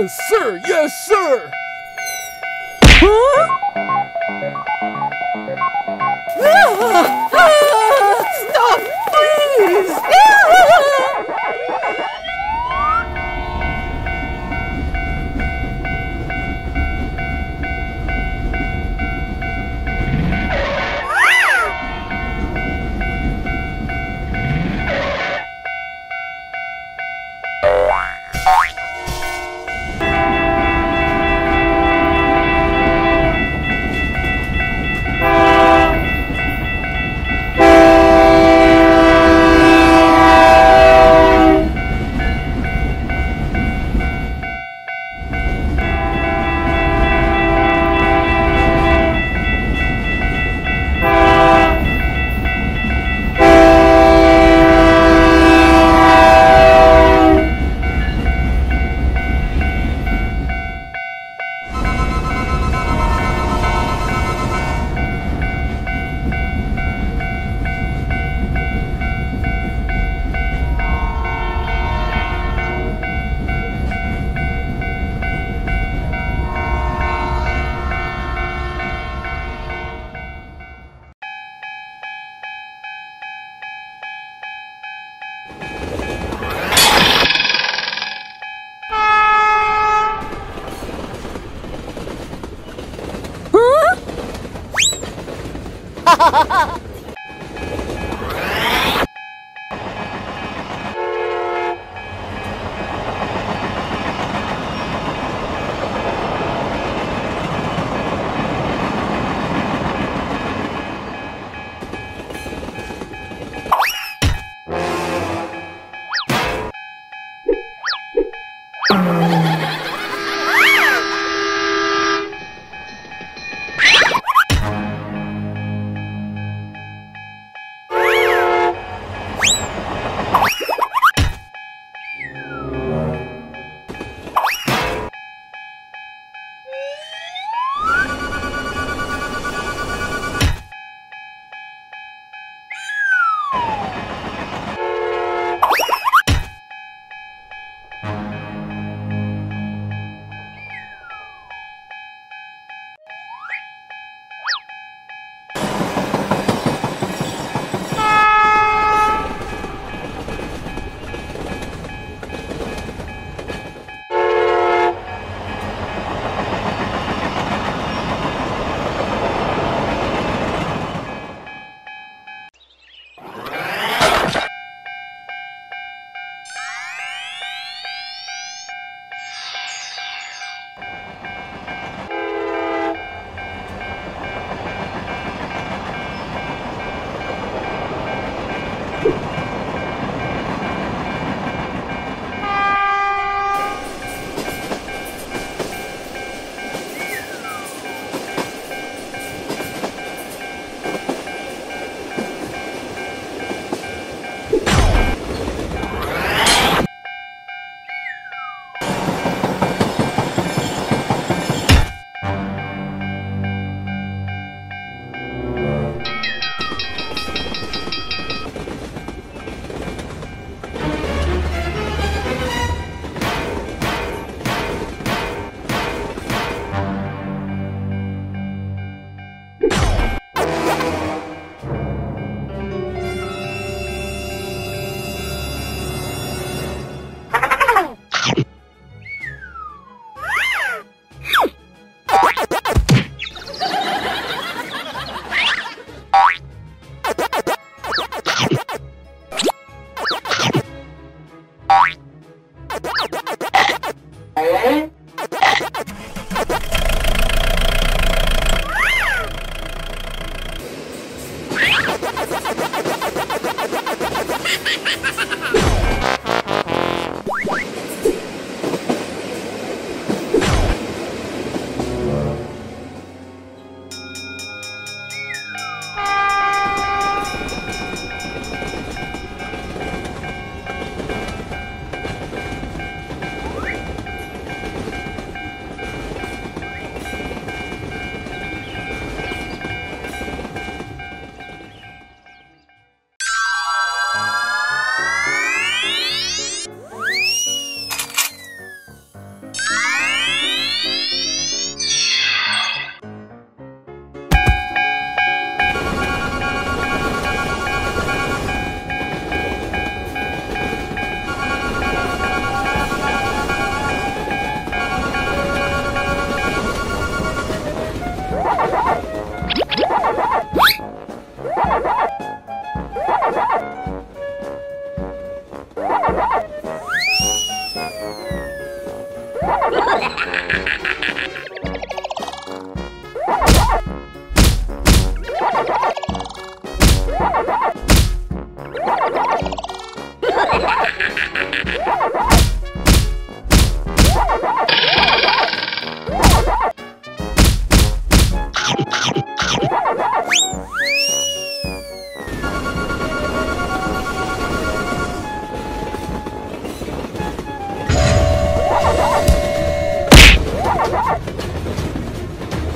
Uh, sir, yes, sir! Stop, please! ha ha ha!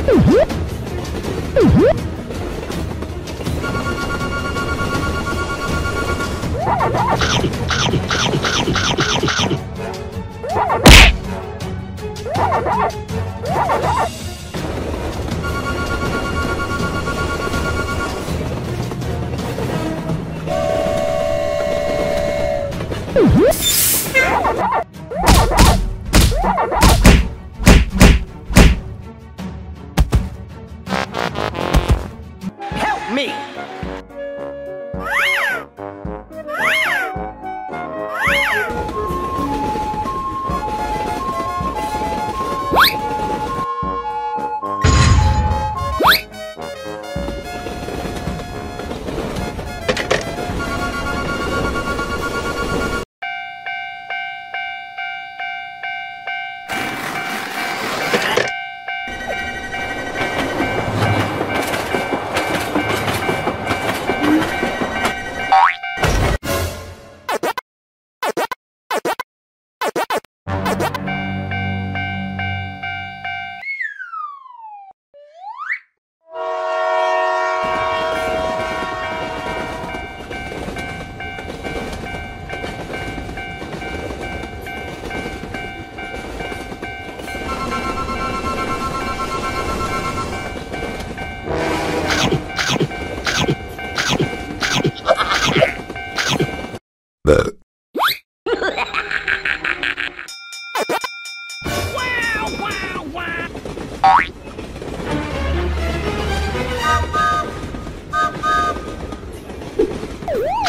Help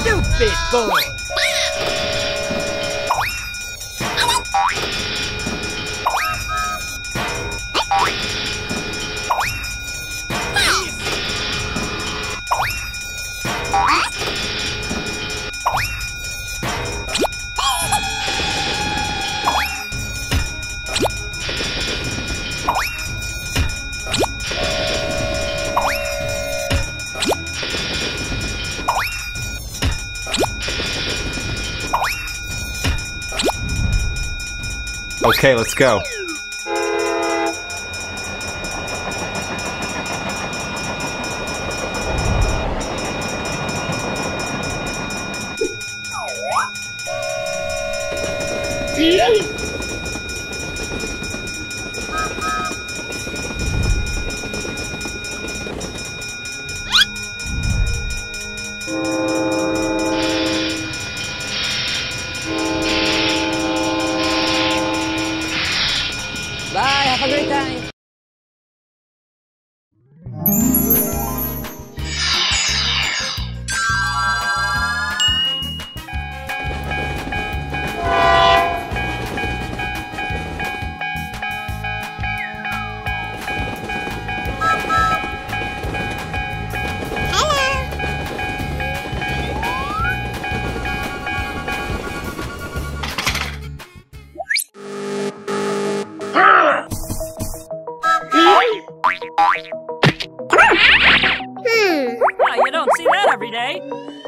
Stupid boy! Okay, let's go. Have a great time. every day?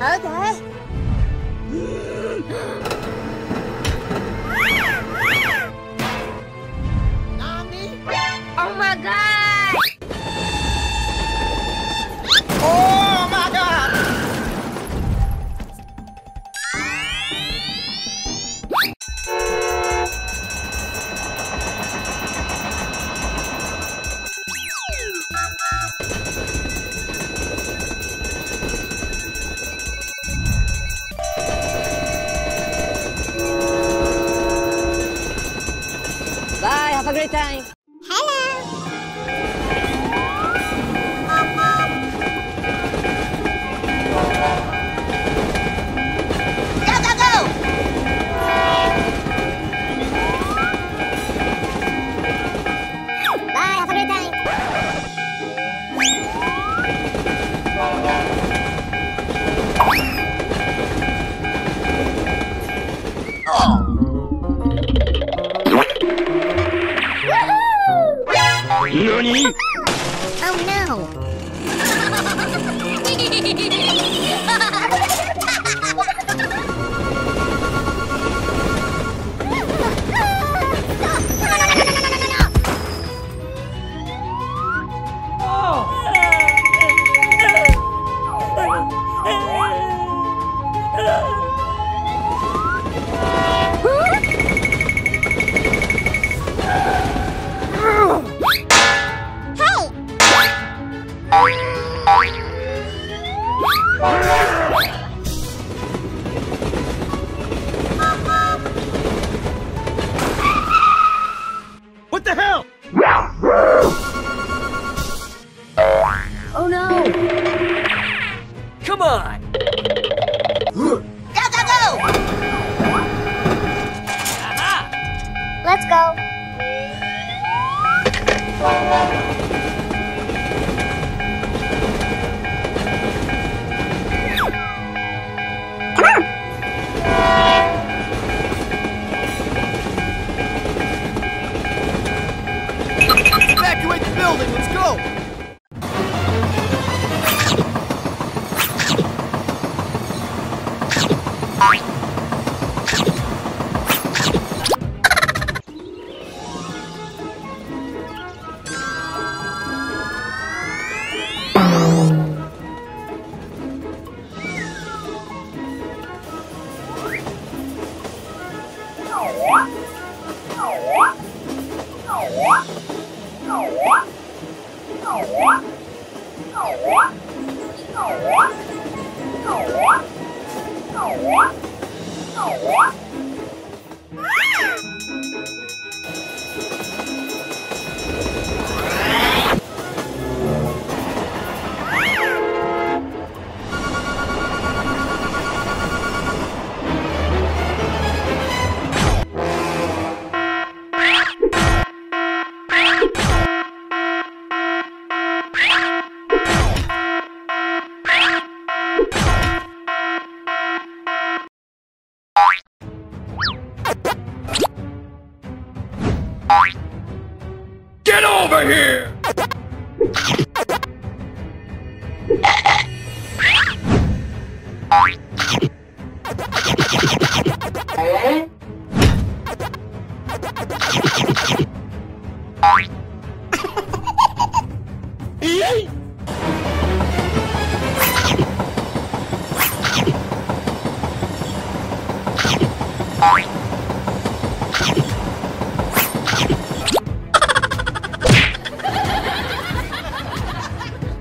Okay. Bye, have Oh no! building. Let's go. Over here!